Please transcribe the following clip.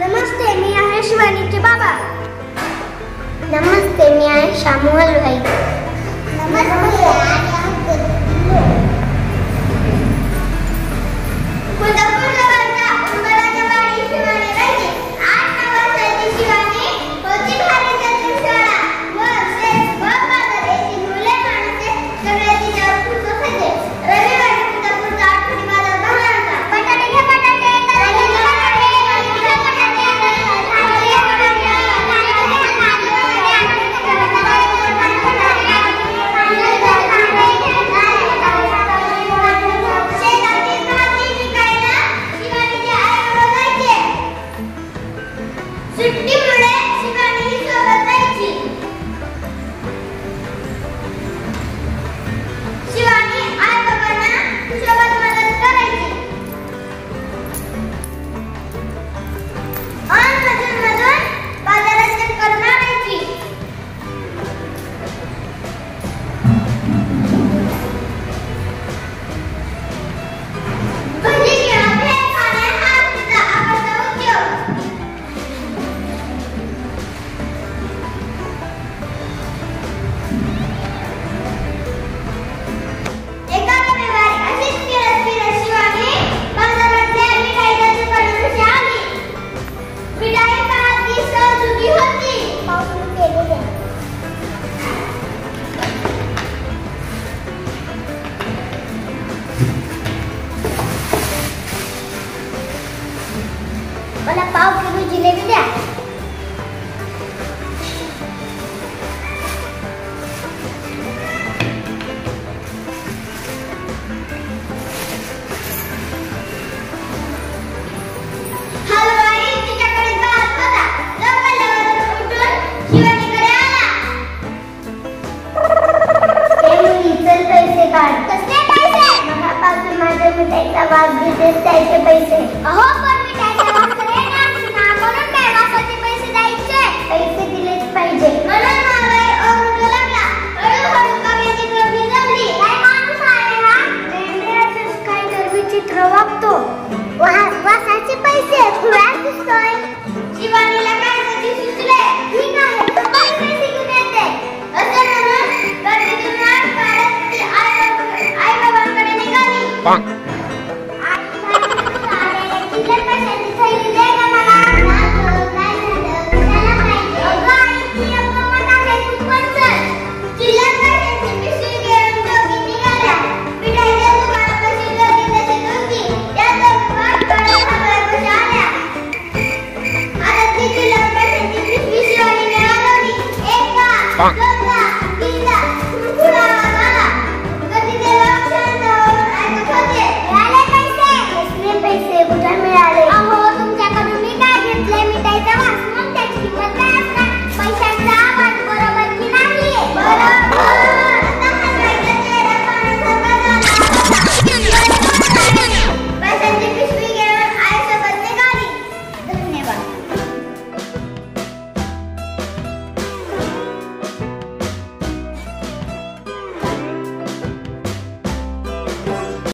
नमस्ते मी आहे शिवानीचे बाबा। नमस्ते मी आहे शामू हलवाई। 50 minutes. मला पाव किलो जिलेबी द्या पैसे काढ। कसले पैसे? महापासून माझ्या मिठाईचा वाद घेतेस त्याचे पैसे. अहो 棒。